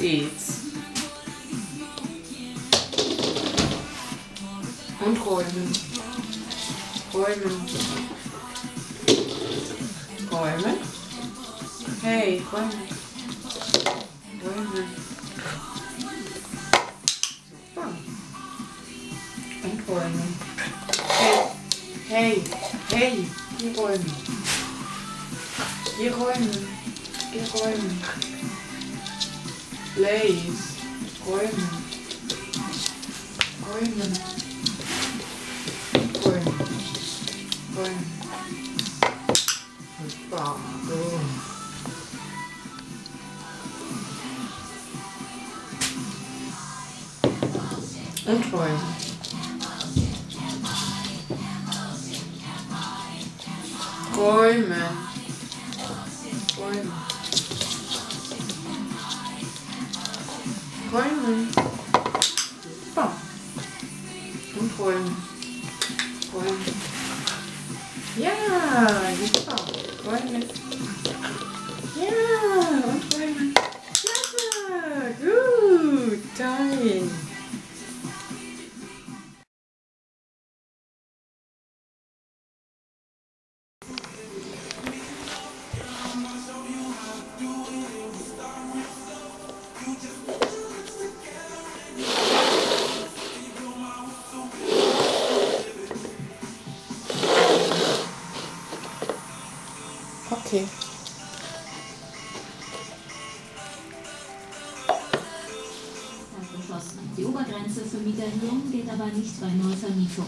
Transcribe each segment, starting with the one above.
Seeds. Und räumen. Räumen. Räumen. Hey, räumen. Räumen. Und räumen. Hey, hey, hey, hier räumen. Hier räumen. Hier räumen. place. Räume. Räume. Räume. Räume. Super. So. Und räumen. Räumen. Räumen. Finally. Bon. Umrollen. Rollen. Ja, super. Rollen mit. Ja, und rollen mit. Ja, gut. Toll. Okay. Die Obergrenze für Mieterhöhung geht aber nicht bei Neuvermietung.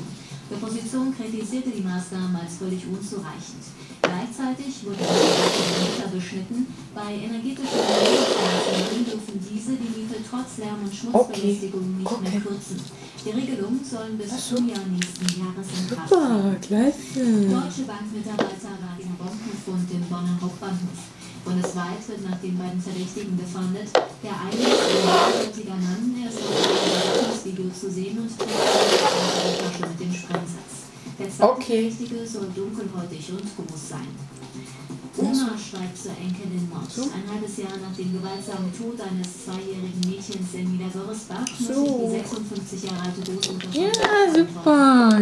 Die Opposition kritisierte die Maßnahmen als völlig unzureichend. Gleichzeitig wurde die Mieter beschnitten. Bei energetischen Energiestanzen dürfen diese die Miete trotz Lärm- und Schmutzbelästigung nicht mehr Okay. kürzen. Die Regelungen sollen bis zum Jahr nächsten Jahres in Kraft treten. Deutsche Bankmitarbeiter im Bombenfund im Bonner Hauptbahnhof. Bundesweit wird nach den beiden Verdächtigen gefahndet. Der eine ist ein eindeutiger Mann, er ist auf einem Video zu sehen und trägt eine Tasche mit Okay. Soll dunkelhäutig und groß sein. Oma schreibt zur Enkelin Mord. Ein halbes Jahr nach dem gewaltsamen Tod eines zweijährigen Mädchens in Niedergöresbach muss So. sich die 56 Jahre alte Großmutter Ja, super.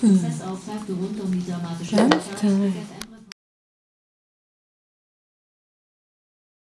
Prozessauftakt rund um die dramatische Ganz Tat. toll. Der